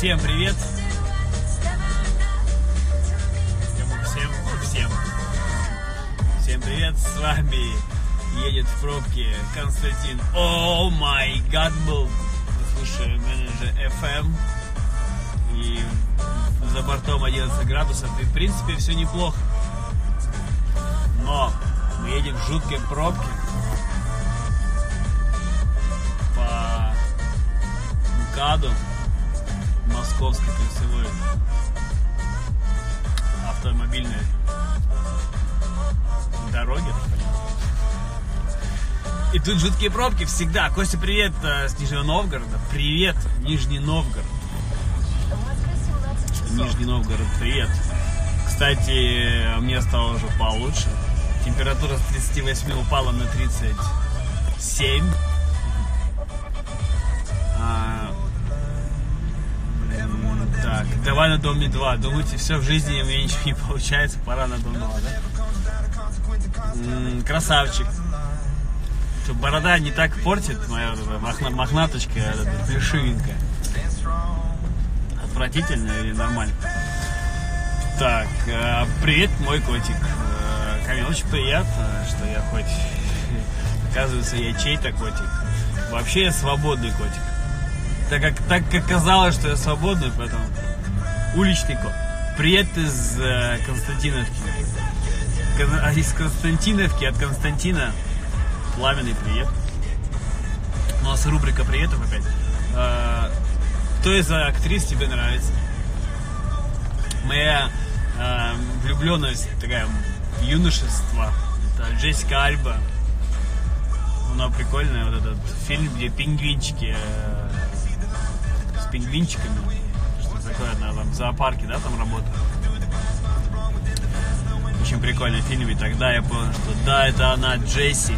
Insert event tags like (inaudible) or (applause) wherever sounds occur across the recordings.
Всем привет! Кому всем? Всем. Всем привет, с вами едет в пробке Константин. О май гад был! Слушаю менеджер FM. И за бортом 11 градусов. И в принципе все неплохо. Но мы едем в жуткой пробке. По МКАДу Московской кольцевой автомобильной дороге. И тут жуткие пробки всегда. Костя, привет э, с Нижнего Новгорода. Привет, Нижний Новгород. Нижний Новгород, привет. Кстати, мне стало уже получше. Температура с 38 упала на 37. Так, давай на Доме 2. Думаете, все в жизни у меня ничего не получается, пора на Дом 2, да? М, Красавчик. Что, борода не так портит, моя мохна- мохнаточка, эта плешивенькая. Отвратительно или нормально? Так, э, привет, мой котик. Э, Камил, очень приятно, что я хоть... (laughs) Оказывается, я чей-то котик. Вообще я свободный котик. Так как, так как казалось, что я свободный, поэтому уличный кот. Привет из э, Константиновки. Кон- а из Константиновки от Константина пламенный привет. У нас рубрика приветов опять. Э, Кто из актрис тебе нравится? Моя э, влюбленность, такая юношество, это Джессика Альба. Она прикольная, вот этот фильм, где пингвинчики э, с пингвинчиками. Такое, она там в зоопарке, да, там работает. Очень прикольный фильм, и тогда я понял, что да, это она, Джесси.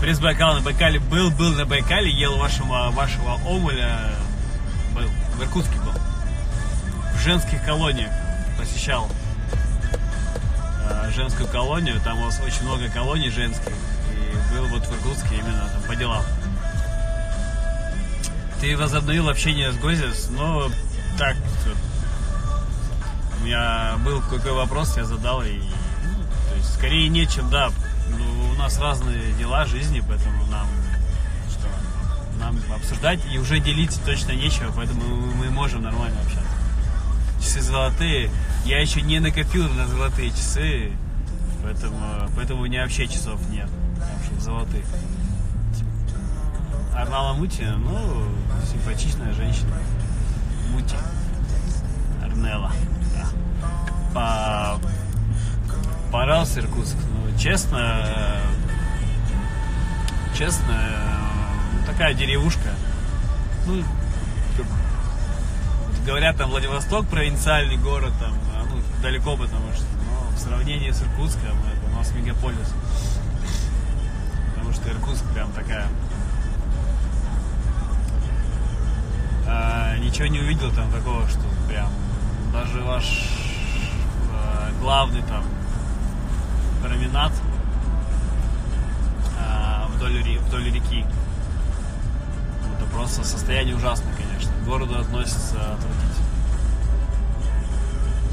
Пресс Байкал на Байкале был, был на Байкале, ел вашего, вашего омуля, был, в Иркутске был. В женских колониях посещал э, женскую колонию, там у вас очень много колоний женских, и был вот в Иркутске именно там по делам. Ты возобновил общение с Гозис, но так, у меня был какой вопрос, я задал, и ну, то есть, скорее нет, чем да. Ну, у нас разные дела жизни, поэтому нам что, нам обсуждать и уже делиться точно нечего, поэтому мы можем нормально общаться. Часы золотые. Я еще не накопил на золотые часы, поэтому, поэтому у меня вообще часов нет, потому что золотых. Арнала Мути, ну, симпатичная женщина. Мути. Арнелла. Да. По... Порался Иркутск. Ну, честно, честно, э, такая деревушка. Ну, говорят, там Владивосток провинциальный город, там, а, ну, далеко потому что, но в сравнении с Иркутском это у нас мегаполис. Потому что Иркутск прям такая А, ничего не увидел там такого, что прям даже ваш э, главный там променад а, вдоль, вдоль реки. Это просто состояние ужасное, конечно. К городу относится отвратительно.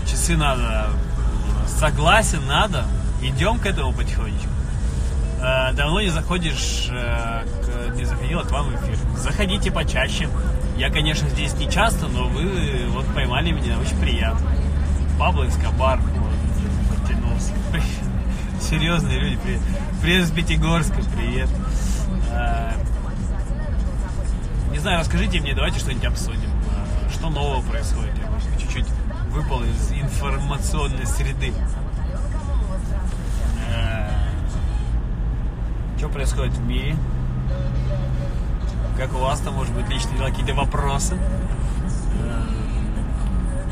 Часы надо. Согласен, надо. Идем к этому потихонечку. Э, Давно не заходишь, к- не заходила к вам в эфир. Заходите почаще. Я, конечно, здесь не часто, но вы вот поймали меня, очень приятно. Пабло Эскобар, вот. (laughs) Серьезные люди, привет. Привет Пятигорска, привет. Э, Не знаю, расскажите мне, давайте что-нибудь обсудим. Э, Что нового происходит? Я чуть-чуть выпал из информационной среды. Что происходит в мире? Как у вас там, может быть, личные какие-то вопросы? Э,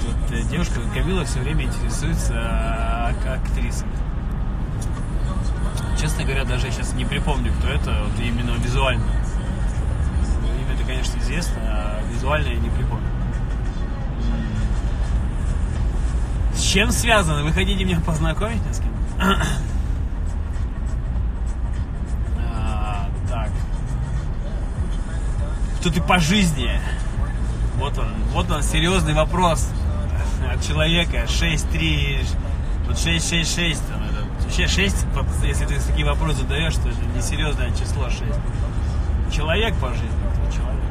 Тут э, девушка Камила все время интересуется э, ак- актрисой. Честно говоря, даже сейчас не припомню, кто это, вот именно визуально. Имя-то, конечно, известно, а визуально я не припомню. С чем связано? Вы хотите меня познакомить с кем? Кто ты по жизни? Вот он, вот он, серьезный вопрос от человека. 6-3, вот 6-6-6, там, это, вообще 6, если ты такие вопросы задаешь, то это несерьезное число 6. Человек по жизни, человек?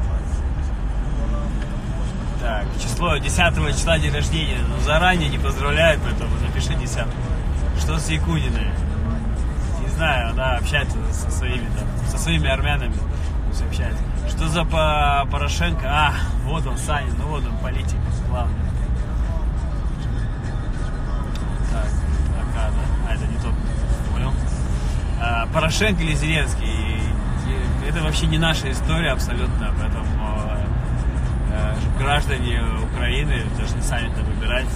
Так, число 10 числа день рождения. Ну, заранее не поздравляю, поэтому напиши 10. Что с Якуниной? Не знаю, она общается со своими, там, со своими армянами. Общается. Что за по Порошенко? А, вот он, Саня, ну вот он, политик, главный. Так, да? А, это не тот, понял? А, Порошенко или Зеленский? Это вообще не наша история абсолютно, поэтому э, граждане Украины должны сами это выбирать.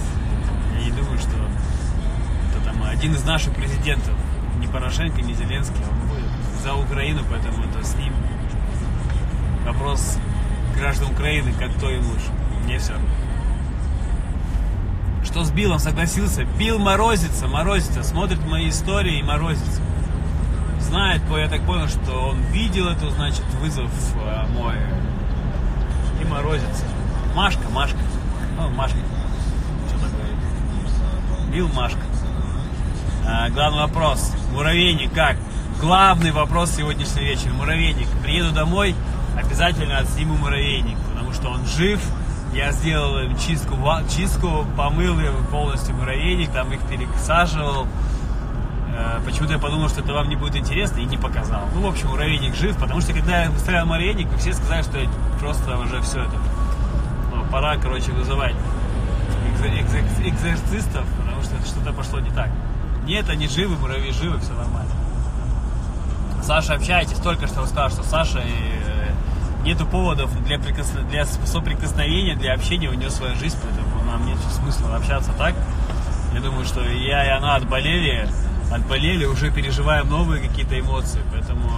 Я не думаю, что это там один из наших президентов, не Порошенко, не Зеленский, он будет за Украину, поэтому это с ним вопрос граждан Украины, как кто им лучше. Мне все. Что с Биллом согласился? Билл морозится, морозится, смотрит мои истории и морозится. Знает, я так понял, что он видел эту, значит, вызов э, мой и морозится. Машка, Машка. Ну, Машка. Что такое? Билл Машка. А, главный вопрос. Муравейник как? Главный вопрос сегодняшний вечер. Муравейник. Приеду домой, обязательно отсниму муравейник, потому что он жив. Я сделал им чистку, чистку, помыл им полностью муравейник, там их пересаживал. Э, почему-то я подумал, что это вам не будет интересно и не показал. Ну, в общем, муравейник жив, потому что когда я выставлял муравейник, все сказали, что просто уже все это. Ну, пора, короче, вызывать экзорцистов, потому что что-то пошло не так. Нет, они живы, муравьи живы, все нормально. Саша, общаетесь, только что сказал, что Саша э, нету поводов для, прикос... для соприкосновения, для общения, у нее своя жизнь, поэтому нам нет смысла общаться так. Я думаю, что я и она отболели, отболели, уже переживаем новые какие-то эмоции, поэтому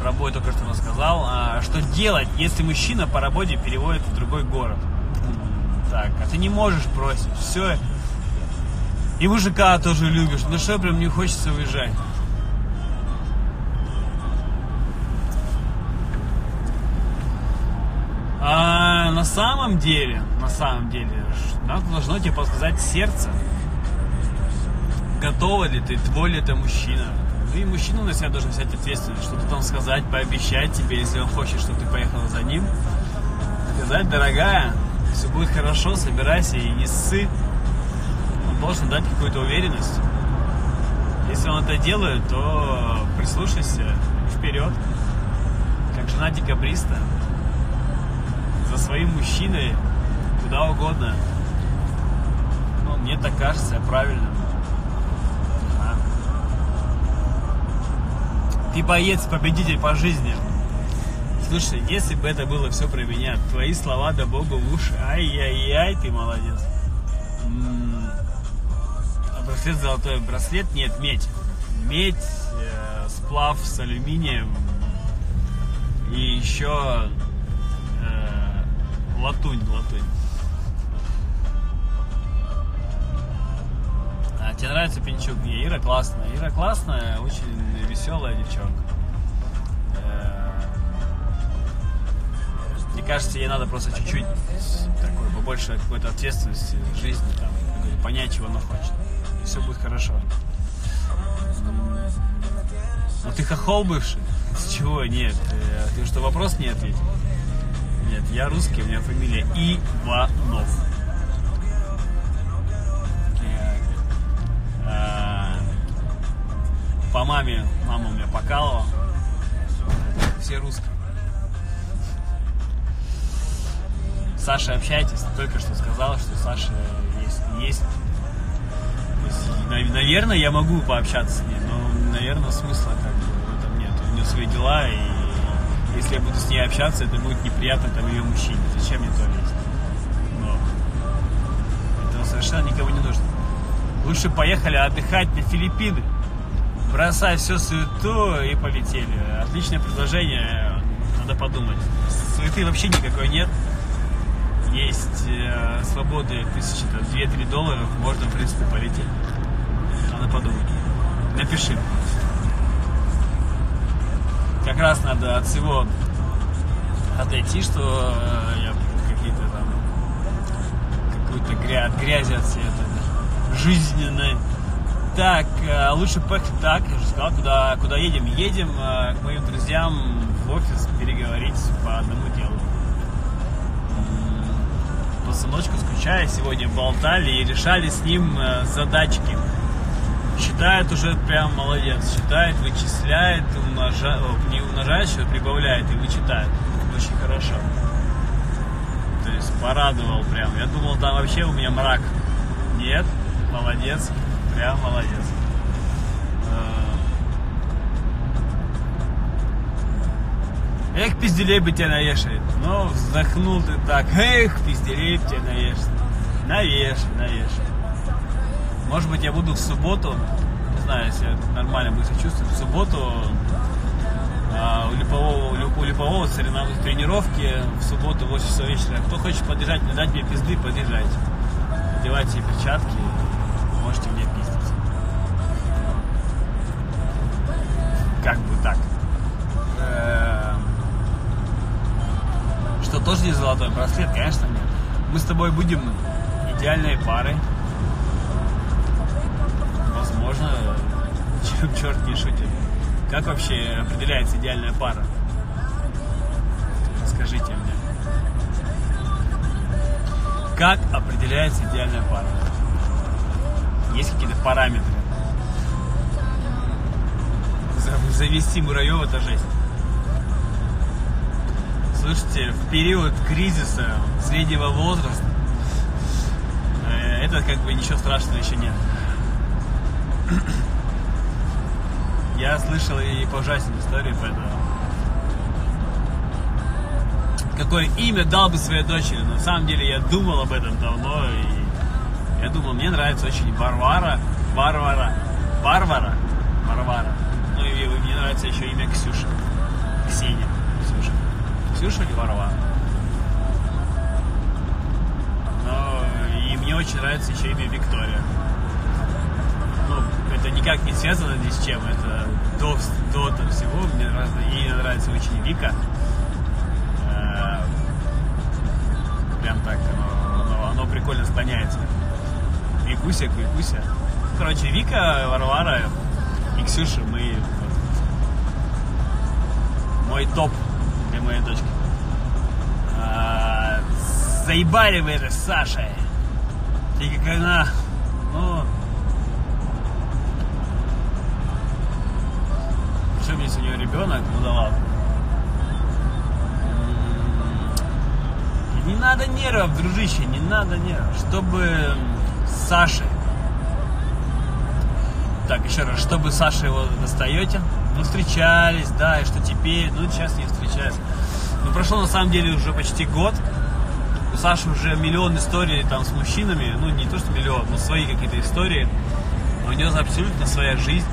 про бой только что рассказал. А что делать, если мужчина по работе переводит в другой город? Так, а ты не можешь бросить. Все. И мужика тоже любишь. Ну что, прям не хочется уезжать. На самом деле, на самом деле, должно тебе подсказать сердце. Готова ли ты, твой ли это мужчина? Ну и мужчина на себя должен взять ответственность, что-то там сказать, пообещать тебе, если он хочет, чтобы ты поехала за ним. Сказать, дорогая, все будет хорошо, собирайся и не ссы. Он должен дать какую-то уверенность. Если он это делает, то прислушайся вперед, как жена декабриста, своим мужчиной куда угодно. Ну, мне так кажется правильным. Ты боец, победитель по жизни. Слушай, если бы это было все про меня, твои слова да богу в уши, ай-яй-яй, ты молодец. А браслет золотой, браслет нет, медь. Медь, э, сплав с алюминием и еще латунь, латунь. А тебе нравится Пинчук? Не, Ира классная. Ира классная, очень веселая девчонка. Э, мне кажется, ей надо просто чуть-чуть такой побольше какой-то ответственности в жизни, там, понять, чего она хочет. И все будет хорошо. Ну ты хохол бывший? С чего? Нет. Э, ты что, вопрос не ответил? Нет, я русский, у меня фамилия Иванов. по маме, мама у меня покалывала. Все русские. Саша, общайтесь. Только что сказала, что Саша есть. есть. есть наверное, я могу пообщаться с ней, но, наверное, смысла как бы в этом нет. У нее свои дела, и если я буду с ней общаться, это будет неприятно там ее мужчине. Зачем мне то лезть? Но этого совершенно никому не нужно. Лучше поехали отдыхать на Филиппины бросай все суету и полетели. Отличное предложение, надо подумать. Суеты вообще никакой нет. Есть э, свободы тысячи, там, 2-3 долларов, можно, в принципе, полететь. Надо подумать. Напиши. Как раз надо от всего отойти, что э, я какие-то там какую-то грязь, от грязи от всей этой жизненной. Так, э, лучше поехать так, я уже сказал, куда, куда едем. Едем э, к моим друзьям в офис переговорить по одному делу. По сыночку скучая, сегодня болтали и решали с ним задачки. Считает уже прям молодец. Считает, вычисляет, умножает, не умножает, что прибавляет и вычитает. Очень хорошо. То есть порадовал прям. Я думал, там вообще у меня мрак. Нет, молодец, прям молодец. Э, Эх, пизделей бы тебя навешает. Ну, вздохнул ты так. Эх, пизделей бы тебя навешает. Навешай, навешай. Может быть, я буду в субботу, не знаю, если я нормально буду себя чувствовать, в субботу а, у Липового, у Лип- у Липового соревнования тренировки в субботу в 8 часов вечера. Кто хочет поддержать, мне дать мне пизды, поддержайте. Одевайте себе перчатки, можете мне пиздить. Как бы так. Эм, Что, тоже не золотой браслет? Конечно нет. Мы с тобой будем идеальной парой. (laughs) Чем черт не шутит. Как вообще определяется идеальная пара? Скажите мне. Как определяется идеальная пара? Есть какие-то параметры? За- Завести муравьев это жесть. Слушайте, в период кризиса среднего возраста э, это как бы ничего страшного еще нет. Я слышал и поужаснее истории, поэтому... Какое имя дал бы своей дочери? На самом деле я думал об этом давно, и я думал, мне нравится очень Варвара, Варвара, Варвара, Варвара. Ну и мне нравится еще имя Ксюша, Ксения, Ксюша. Ксюша или Варвара? Но и мне очень нравится еще имя Виктория это никак не связано ни с чем, это до, до там всего, мне нравится, ей нравится очень Вика. Э, Прям так, оно, оно, оно прикольно склоняется. Викуся, Викуся. Короче, Вика, Варвара и Ксюша, мы вот, мой топ для моей дочки. А, заебали вы это с Сашей. И как она, ну, Если у нее ребенок, ну да ладно. Не надо нервов, дружище, не надо нервов. Чтобы с Сашей. Так, еще раз, чтобы Саша его достаете. Ну, встречались, да, и что теперь? Ну, сейчас не встречаются. Ну, прошло на самом деле уже почти год. У Саши уже миллион историй там с мужчинами. Ну, не то, что миллион, но свои какие-то истории. У нее абсолютно своя жизнь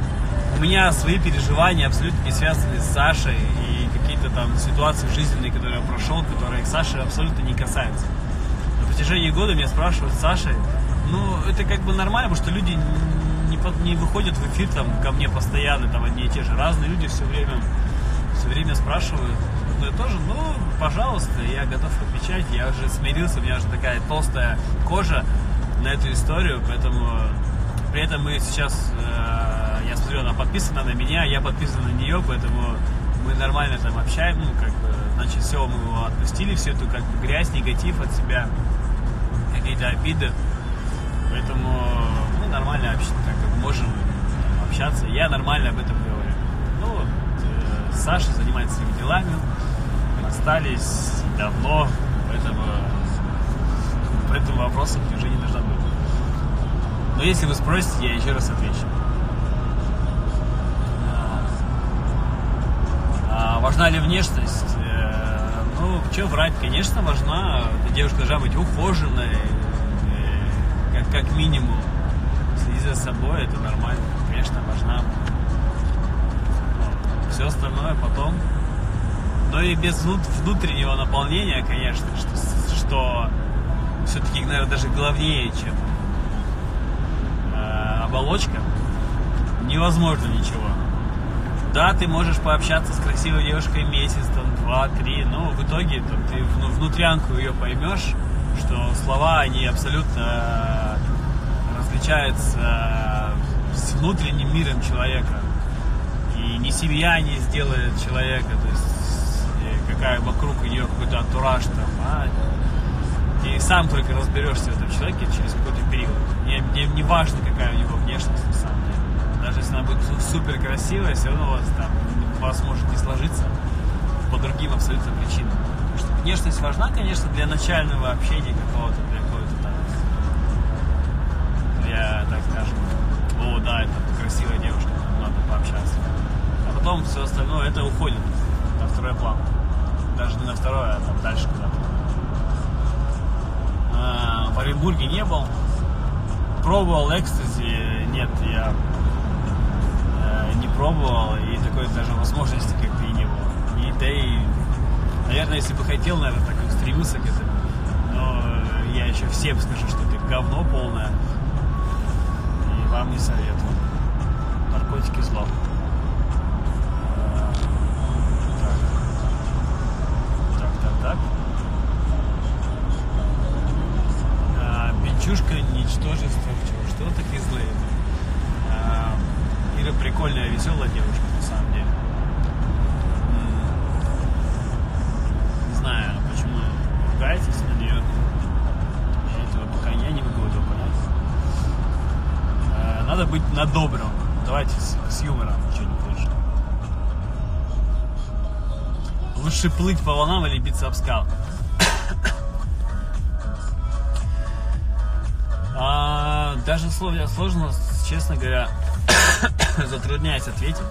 у меня свои переживания абсолютно не связаны с Сашей и какие-то там ситуации жизненные, которые я прошел, которые к Саше абсолютно не касаются. На протяжении года меня спрашивают с Сашей, ну, это как бы нормально, потому что люди не, под- не выходят в эфир там ко мне постоянно, там одни и те же разные люди все время, все время спрашивают. Ну, я тоже, ну, пожалуйста, я готов отвечать, я уже смирился, у меня уже такая толстая кожа на эту историю, поэтому при этом мы сейчас, э, подписана на меня, я подписан на нее, поэтому мы нормально там общаем, ну, как бы, значит, все, мы его отпустили, всю эту, как бы, грязь, негатив от себя, какие-то обиды, поэтому мы нормально общ- так, как можем там, общаться, я нормально об этом говорю. Ну, вот, э, Саша занимается своими делами, расстались давно, поэтому по этому вопросу уже не нужно быть. Но если вы спросите, я еще раз отвечу. Важна ли внешность? Э, Ну, что врать, конечно, важна. Эта девушка должна быть ухоженной, э, как, как минимум. Следить за собой, это нормально. Конечно, важна. Все остальное потом. Но и без внут- внутреннего наполнения, конечно, что, что все-таки, наверное, даже главнее, чем э, оболочка, невозможно ничего. Да, ты можешь пообщаться с красивой девушкой месяц, там, два, три, но в итоге там, ты внутрянку ее поймешь, что слова, они абсолютно различаются с внутренним миром человека. И ни семья не сделает человека, то есть какая вокруг у нее какой-то антураж там, а ты сам только разберешься в этом человеке через какой-то период. Не, не, не важно, какая у него внешность. Даже если она будет супер красивая, все равно у вас там у вас может не сложиться по другим абсолютно причинам. Потому что внешность важна, конечно, для начального общения какого-то, для какого-то там, для, так скажем, о, да, это красивая девушка, надо пообщаться. А потом все остальное, это уходит на второй план. Даже не на второй, а там дальше куда-то. А, в Оренбурге не был. Пробовал экстази, нет, я пробовал, и такой даже возможности как-то и не было. И, да и, наверное, если бы хотел, наверное, так и стремился к этому. Но я еще всем скажу, что это говно полное. И вам не советую. Наркотики зло. Так, так, так. Чушка, ничтожество, что такие злые. Прикольная, веселая девушка, на самом деле. Не знаю, почему ругаетесь на нее. Этого пока я не могу этого понять. А, надо быть на добром. Давайте с, с юмором, не больше. Лучше плыть по волнам или биться об скал. А, даже сложно, сложно, честно говоря, (laughs) затрудняюсь ответить.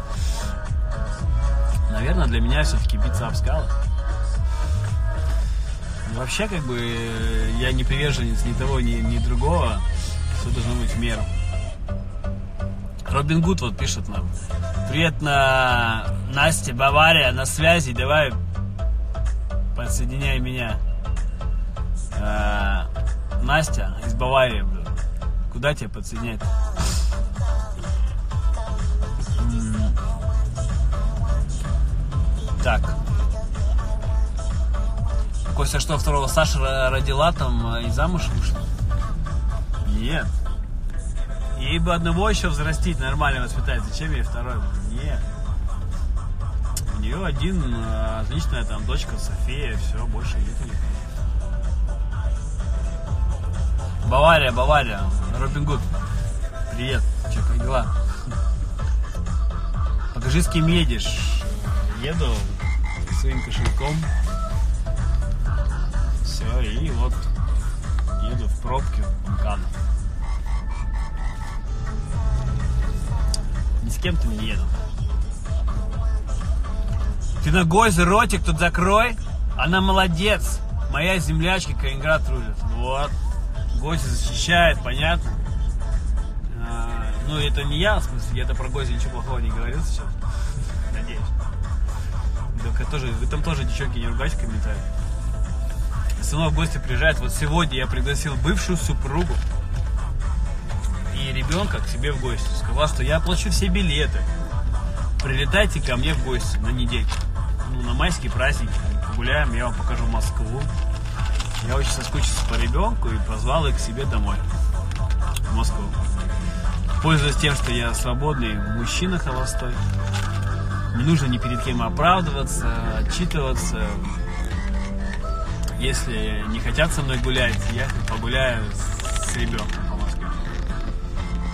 Наверное, для меня все-таки биться об скалы. Вообще, как бы, я не приверженец ни того, ни, ни другого. Все должно быть в меру. Робин Гуд вот пишет нам. Привет на Насте, Бавария, на связи, давай подсоединяй меня. А, Настя из Баварии, блин. Куда тебя подсоединять? Костя что, второго Саша родила там и замуж вышла? Нет. Ей бы одного еще взрастить, нормально воспитать. Зачем ей второй? Нет. У нее один отличная там дочка София, все, больше нет никого. Бавария, Бавария. Робин Гуд. Привет. Че, как дела? Покажи, с кем едешь. Еду своим кошельком. Все, и вот еду в пробке в Мкану. Ни с кем-то не еду. Ты ногой за ротик тут закрой. Она молодец. Моя землячка Калининград рулит. Вот. Гози защищает, понятно. А, ну, это не я, в смысле, я-то про Гози ничего плохого не говорил сейчас. Надеюсь. Так, тоже, вы там тоже, девчонки, не ругайте в. Снова в гости приезжает. Вот сегодня я пригласил бывшую супругу и ребенка к себе в гости. Сказал, что я оплачу все билеты. Прилетайте ко мне в гости на недельку. Ну, на майские праздники. Погуляем, я вам покажу Москву. Я очень соскучился по ребенку и позвал их к себе домой, в Москву. Пользуясь тем, что я свободный мужчина холостой, не нужно ни перед кем оправдываться, отчитываться. Если не хотят со мной гулять, я погуляю с ребенком по Москве.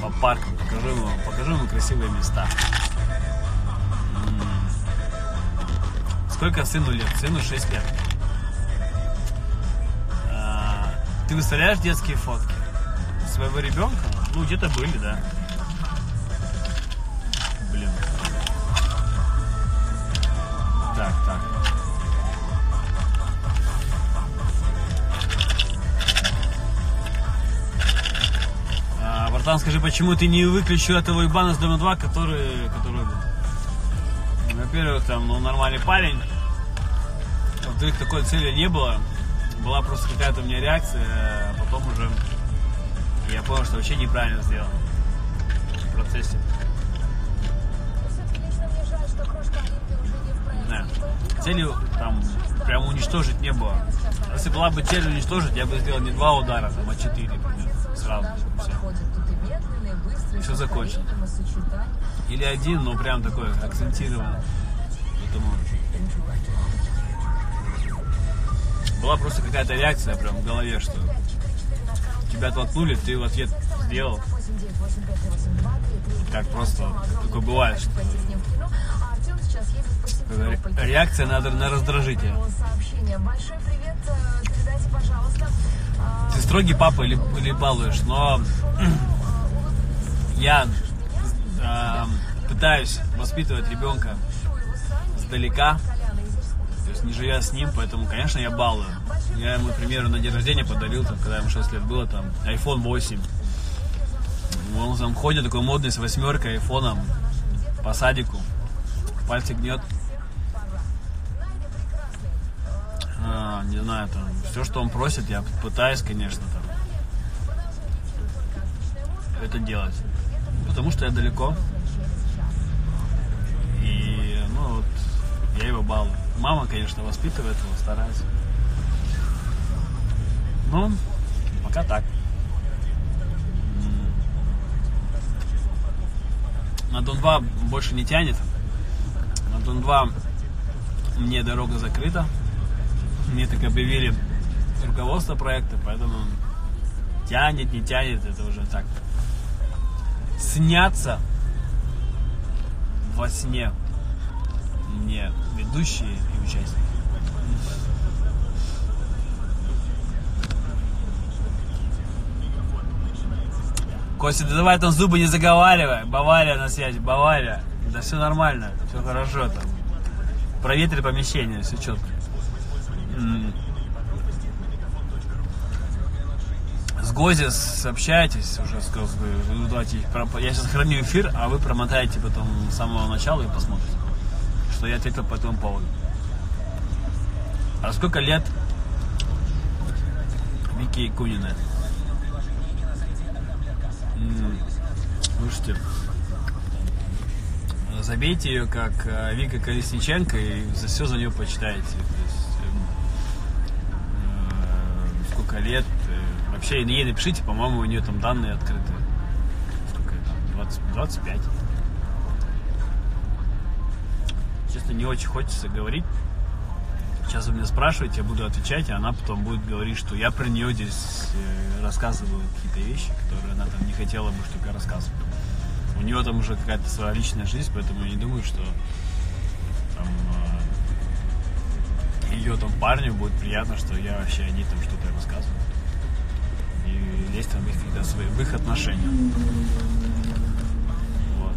По паркам, покажу ему, покажу ему красивые места. Сколько сыну лет? Сыну 6 лет. Ты выставляешь детские фотки своего ребенка? Ну, где-то были, да. Братан, скажи, почему ты не выключил этого Ибана с Дома 2, который, который во-первых, там, ну, нормальный парень. Во-вторых, такой цели не было была просто какая-то у меня реакция, а потом уже я понял, что вообще неправильно сделал в процессе. Знаю. Цели там прям уничтожить не было. Если была бы цель уничтожить, я бы сделал не два удара, там, а четыре, примерно. Сразу. Все. Все закончено. Или один, но прям такой акцентированный. Поэтому была просто какая-то реакция прям в голове, что тебя толкнули, ты в ответ сделал. Как просто такое бывает, что реакция на, на раздражитель. Ты строгий папа или, или балуешь, но я э, пытаюсь воспитывать ребенка сдалека, то есть не живя с ним, поэтому, конечно, я балую. Я ему, к примеру, на день рождения подарил, там, когда ему 6 лет было, там, iPhone 8. Он там ходит такой модный с восьмеркой айфоном по садику. Пальцы гнет. А, не знаю, там, все, что он просит, я пытаюсь, конечно, там, это делать. Потому что я далеко. И, ну, вот, я его балую. Мама, конечно, воспитывает его, старается. Ну, пока так. На Дон-2 больше не тянет. На Дон-2 мне дорога закрыта. Мне так объявили руководство проекта, поэтому тянет, не тянет, это уже так. Снятся во сне мне ведущие и участники. Костя, ты давай там зубы не заговаривай. Бавария на связи, Бавария. Да все нормально, все хорошо там. Проветри помещение, все четко. С Гозис общаетесь уже, ну, давайте, я сейчас храню эфир, а вы промотаете потом с самого начала и посмотрите, что я ответил по этому поводу. А сколько лет Вики Кунина? Слушайте, забейте ее как э, Вика Колесниченко и за все за нее почитайте. То есть, э, сколько лет. Вообще ей напишите, по-моему, у нее там данные открыты. Сколько там? 20, 25. Честно, не очень хочется говорить. Сейчас вы меня спрашиваете, я буду отвечать, и она потом будет говорить, что я про нее здесь э, рассказываю какие-то вещи, которые она там не хотела бы, чтобы я рассказывал. У нее там уже какая-то своя личная жизнь, поэтому я не думаю, что там, э, ее там парню будет приятно, что я вообще о ней там что-то рассказываю. И лезть там их, свои, в их отношения. Вот.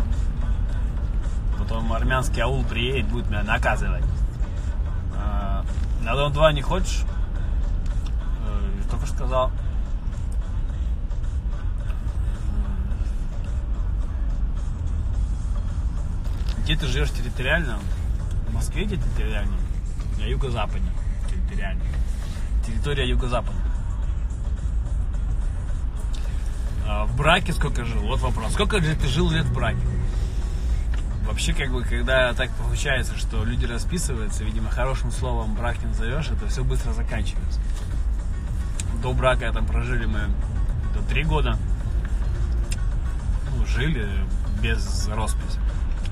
Потом армянский аул приедет, будет меня наказывать. На Дом 2 не хочешь? Э, только что сказал. Где ты живешь территориально? В Москве где территориально? На юго-западе территориально. Территория юго-запада. В браке сколько жил? Вот вопрос. Сколько же ты жил лет в браке? Вообще, как бы, когда так получается, что люди расписываются, видимо, хорошим словом брак не назовешь, это все быстро заканчивается. До брака там прожили мы до три года. Ну, жили без росписи.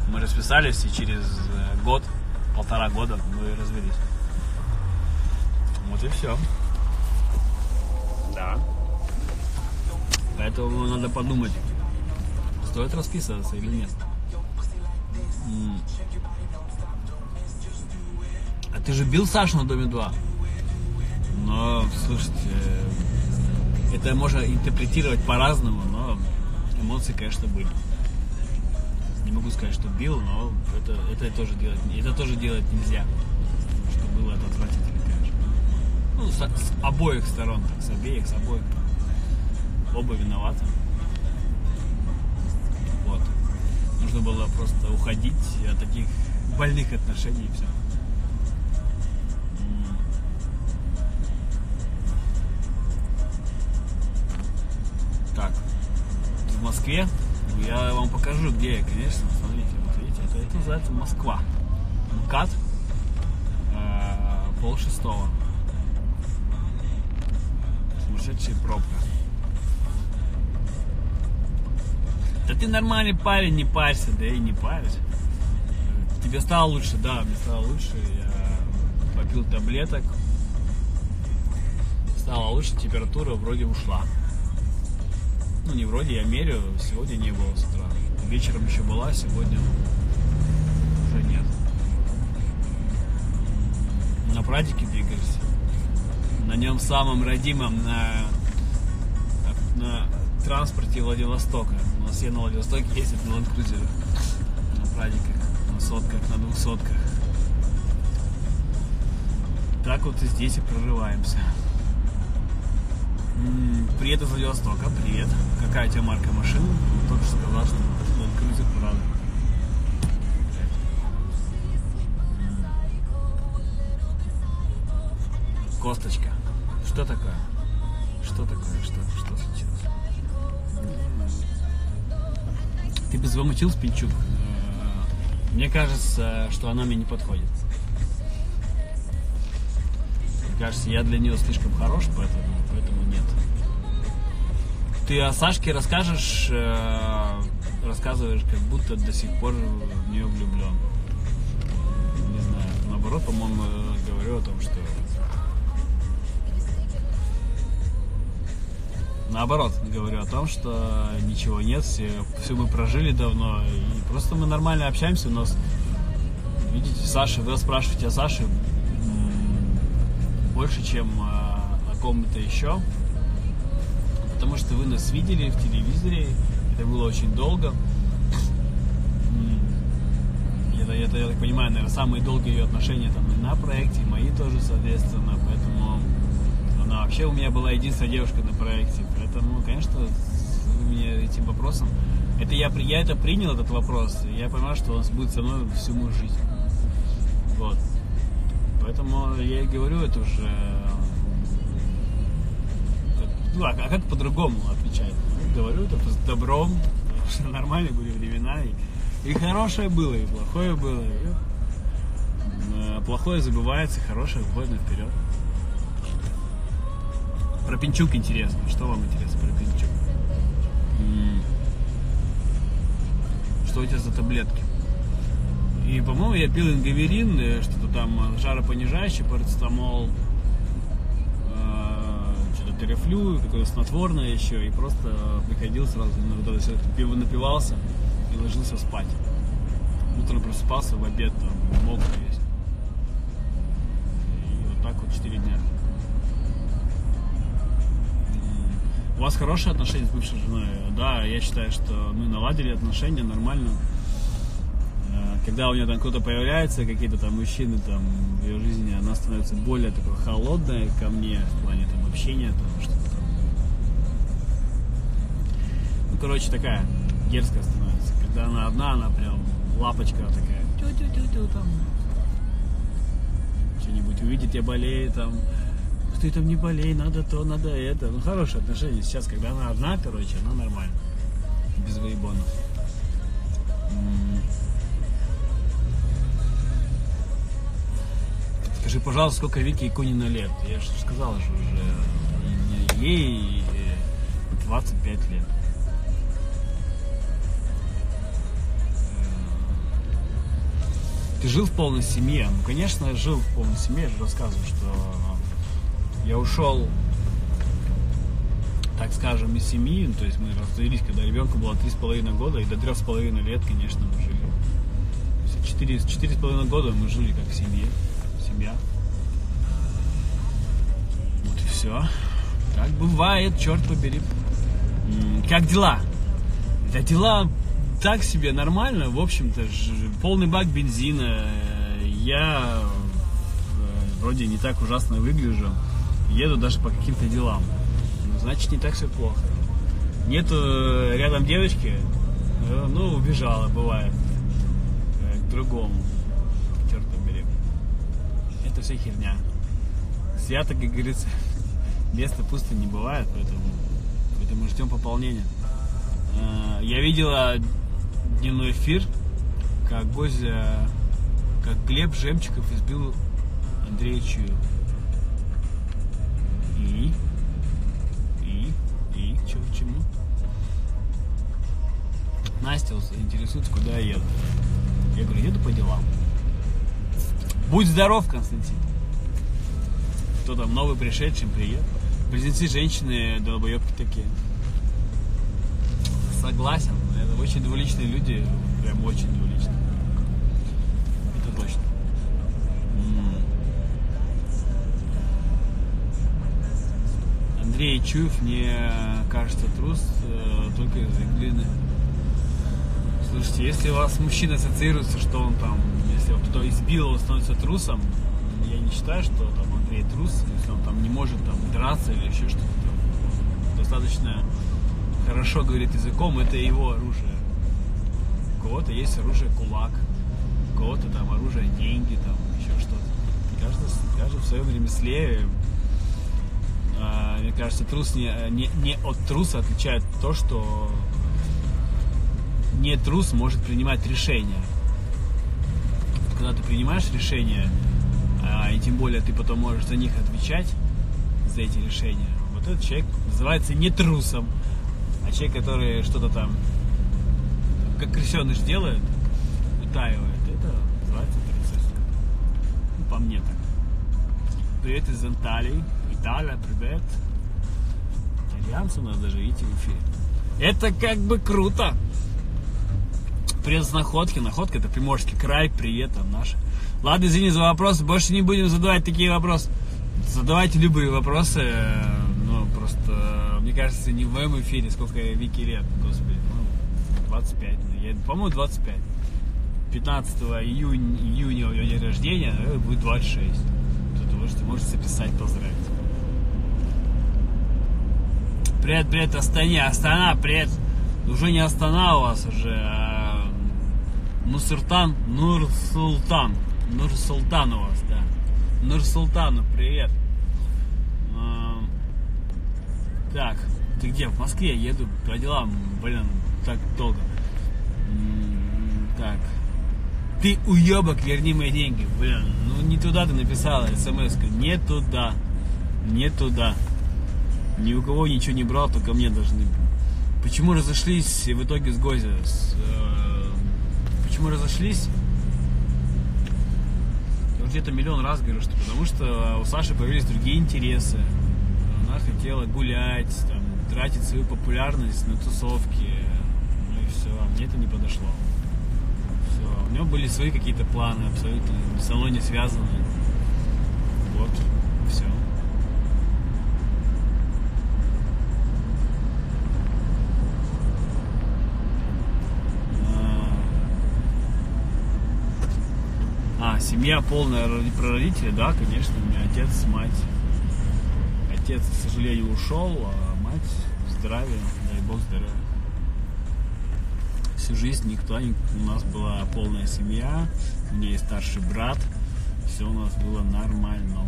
Мы расписались, и через э, год, полтора года мы развелись. Вот и все. Да. Поэтому надо подумать, стоит расписываться или нет. А ты же бил Сашу на Доме 2? Но, слушайте, это можно интерпретировать по-разному, но эмоции, конечно, были. Не могу сказать, что бил, но это, это, тоже, делать, это тоже делать нельзя. Что было это отвратительно, конечно. Ну, с, с обоих сторон, так, с обеих, с обоих. Оба виноваты. нужно было просто уходить от таких больных отношений и все. Так, в Москве, я вам покажу, где я, конечно, смотрите, вот видите, это, это называется Москва. МКАД, э, пол шестого. Сумасшедшая пробка. Да ты нормальный парень, не парься, да и не парься. Тебе стало лучше, да, мне стало лучше. Я попил таблеток. Стало лучше, температура вроде ушла. Ну, не вроде, я мерю, сегодня не было с утра. Вечером еще была, сегодня уже нет. На прадике двигались. На нем самом родимом, на, на транспорте Владивостока. Все на Владивостоке ездят на ландкрузерах. На прадиках, на сотках, на двухсотках. Так вот и здесь и прорываемся. Привет из Владивостока, привет. Какая у тебя марка машины? Только что сказал, что Cruiser, правда. Косточка. Что такое? Что такое? Что, что случилось? Ты бы замутил Пинчук? Мне кажется, что она мне не подходит. Кажется, я для нее слишком хорош, поэтому, поэтому нет. Ты о Сашке расскажешь, э, рассказываешь, как будто до сих пор в нее влюблен. Не знаю, наоборот, по-моему, говорю о том, что наоборот, говорю о том, что ничего нет, все, все мы прожили давно, и просто мы нормально общаемся, у нас, видите, Саша, вы спрашиваете о Саше больше, чем о, ком-то еще, потому что вы нас видели в телевизоре, это было очень долго. Это, это, я так понимаю, наверное, самые долгие ее отношения там и на проекте, и мои тоже, соответственно, поэтому она вообще у меня была единственная девушка на проекте, поэтому, конечно, меня этим вопросом, это я, я это принял, этот вопрос, и я понимаю, что он будет со мной всю мою жизнь. Вот. Поэтому я и говорю это уже ну, а, а как по-другому отвечать? Ну, говорю это с добром, потому что нормальные были времена, и, и хорошее было, и плохое было. И, э, плохое забывается, хорошее вводно вперед. Про Пинчук интересно. Что вам интересно Что у тебя за таблетки? И, по-моему, я пил ингаверин, э, что-то там жаропонижающий, парацетамол, терефлю, какое-то снотворное еще, и просто приходил сразу, ну, вот это пиво напивался и ложился спать. Утром просыпался, в обед там мокрый весь. И вот так вот 4 дня. У вас хорошие отношения с бывшей женой? Да, я считаю, что мы наладили отношения нормально. Э, когда у нее там кто-то появляется, какие-то там мужчины там в ее жизни, она становится более такой холодная ко мне в плане там общения, там что-то там. Ну, короче, такая дерзкая становится. Когда она одна, она прям лапочка такая. Тю-тю-тю-тю там. Что-нибудь увидит, я болею там. Ты там не болей, надо то, надо это. Ну, хорошие отношения. Сейчас, когда она одна, короче, она нормально. Без выебонов. Скажи, пожалуйста, сколько Вики Якунина лет? Я же сказал же уже, ей 25 лет. Ты жил в полной семье? Ну, конечно, я жил в полной семье. Я же рассказываю, что я ушел, так скажем, из семьи. Ну, то есть мы развелись, когда ребенку было три с половиной года, и до трех с половиной лет, конечно, мы жили. Четыре, четыре с половиной года мы жили как в семье себя. Вот и все. Так бывает, черт побери. Как дела? Да дела так себе нормально, в общем-то, полный бак бензина. Я э, вроде не так ужасно выгляжу. Еду даже по каким-то делам. Ну, значит, не так все плохо. Нету э, рядом девочки, э, ну, убежала, бывает, к другому все херня. Свято, как говорится, (laughs) место пусто не бывает, поэтому, поэтому ждем пополнения. Я видела дневной эфир, как Гозя как Глеб Жемчиков избил Андрея. И? И? И? Че, к чему? Настя интересуется, куда я еду. Я говорю, еду по делам. Будь здоров, Константин. Кто там новый пришедший, привет. Близнецы женщины, долбоебки такие. Согласен. Это очень двуличные люди. Прям очень двуличные. Чуев мне кажется трус э, только из-за глины. Слушайте, если у вас мужчина ассоциируется, что он там, если кто избил его, становится трусом, я не считаю, что там Андрей трус, если он там не может там драться или еще что-то. Достаточно хорошо говорит языком, это его оружие. У кого-то есть оружие кулак, у кого-то там оружие деньги, там еще что-то. Каждый, каждый в своем ремесле мне кажется, трус не, не, не от труса отличает то, что не трус может принимать решения. Когда ты принимаешь решения, а, и тем более ты потом можешь за них отвечать, за эти решения, вот этот человек называется не трусом, а человек, который что-то там, как крысеныш делает, утаивает, это называется трусость. Ну, по мне так. Привет из Анталии. Италия, привет. Итальянцы у нас даже, видите, в эфире. Это как бы круто. Привет с Находки. Находка это Приморский край. Привет, там наш. Ладно, извини за вопросы. Больше не будем задавать такие вопросы. Задавайте любые вопросы. Ну, просто, мне кажется, не в моем эфире, сколько Вики лет, господи. Ну, 25. Я, по-моему, 25. 15 июня, июня у него день рождения, э, будет 26. Кто-то можете, можете записать, поздравить. Привет, привет, Астане. Астана, привет. Уже не Астана у вас уже, а Нусуртан, Нур-Султан. Нур-Султан у вас, да. Нур-Султану, привет. А, так, ты где? В Москве еду по делам, блин, так долго. Так. Ты уебок, верни мои деньги. Блин, ну не туда ты написала смс -ку. Не туда. Не туда. Ни у кого ничего не брал, только мне должны. Почему разошлись в итоге с Гози? С, э, почему разошлись? Я где-то миллион раз говорю, что потому что у Саши появились другие интересы. Она хотела гулять, там, тратить свою популярность на тусовки. Ну и все, а мне это не подошло. Все. У него были свои какие-то планы, абсолютно со мной не связанные. Вот, все. А, семья полная про родителей, да, конечно, у меня отец, мать. Отец, к сожалению, ушел, а мать в здравии, дай бог здоровья. Всю жизнь никто, не- у нас была полная семья, у меня есть старший брат, все у нас было нормально.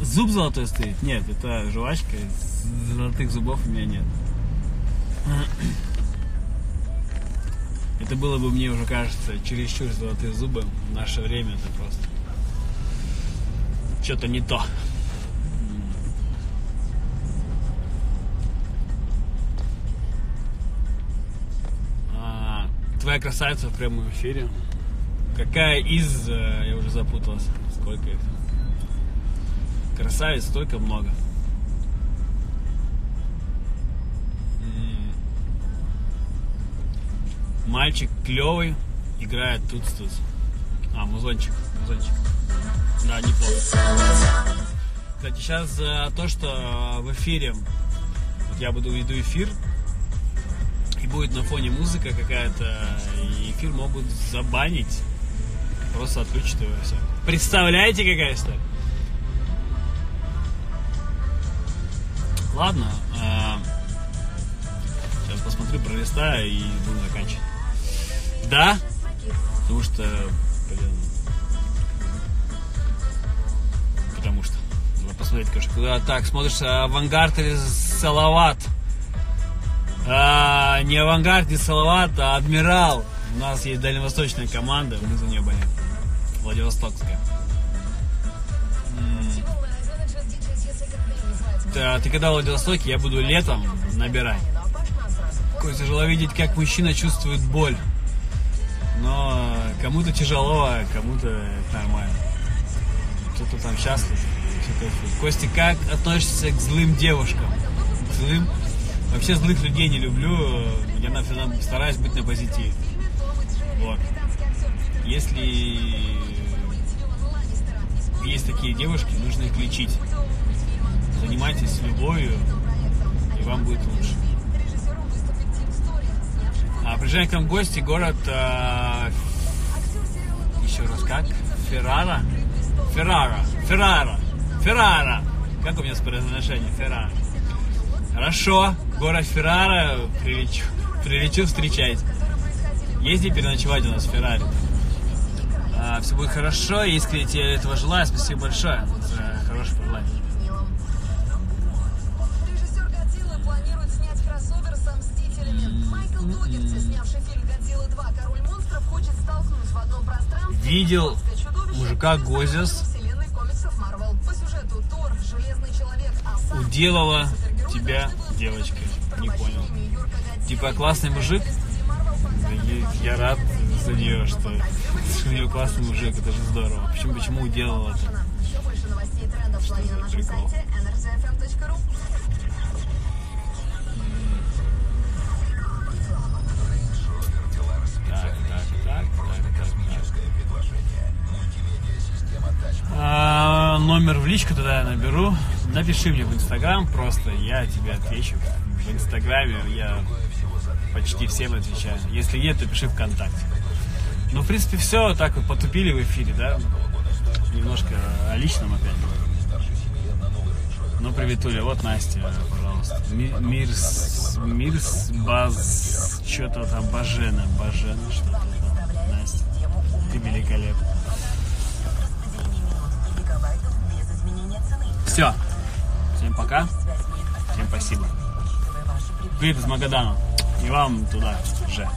Зуб золотой стоит? Нет, это жвачка, золотых зубов у меня нет. Это было бы, мне уже кажется, чересчур золотые зубы. В наше время это просто что-то не то. А, твоя красавица в прямом эфире. Какая из, э, я уже запутался, сколько их. Красавиц столько много. Мальчик клевый, играет тут тут. А, музончик, музончик. Да, неплохо. Кстати, сейчас то, что в эфире, вот я буду веду эфир, и будет на фоне музыка какая-то, и эфир могут забанить, просто отключат его все. Представляете, какая история? Ладно, сейчас посмотрю, пролистаю и буду заканчивать. Да? Потому что, блин, потому что. Надо посмотреть, конечно, куда так смотришь, авангард или салават. А, не авангард, не салават, а адмирал. У нас есть дальневосточная команда, мы за нее болеем. Владивостокская. Да, ты когда в Владивостоке, я буду летом набирать. Такое тяжело видеть, как мужчина чувствует боль. Но кому-то тяжело, а кому-то нормально. Кто-то там счастлив. Костя, как относишься к злым девушкам? К злым? Вообще злых людей не люблю. Я всегда стараюсь быть на позитиве. Вот. Если есть такие девушки, нужно их лечить. Занимайтесь любовью, и вам будет лучше. А приезжаем к нам в гости, город а, еще раз как? Феррара? Феррара, Феррара, Феррара. Как у меня с произношением? Феррара. Хорошо, город Феррара, прилечу, прилечу встречать. Езди переночевать у нас в Феррари. А, все будет хорошо, искренне тебе этого желаю. Спасибо большое за хорошее пожелание. Режиссер Годзиллы планирует снять кроссовер со Мстителями. Майкл Догерти, Человек, а сам Уделала супергерой тебя девочка. Не понял. Типа классный мужик? Да я, рад за нее, что, что (laughs) у нее классный мужик, это же здорово. Почему, почему уделала это? Что за прикол? А, номер в личку тогда я наберу. Напиши мне в Инстаграм просто, я тебе отвечу. В Инстаграме я почти всем отвечаю. Если нет, то пиши ВКонтакте. Ну, в принципе, все. Так вот потупили в эфире, да? Немножко о личном опять. Ну, привет, Уля. Вот Настя, пожалуйста. Ми- Мирс, Мирс, Баз, что-то там, Бажена, Бажена, что-то ты великолепна. Все. Всем пока. Всем спасибо. Привет из Магадана. И вам туда же.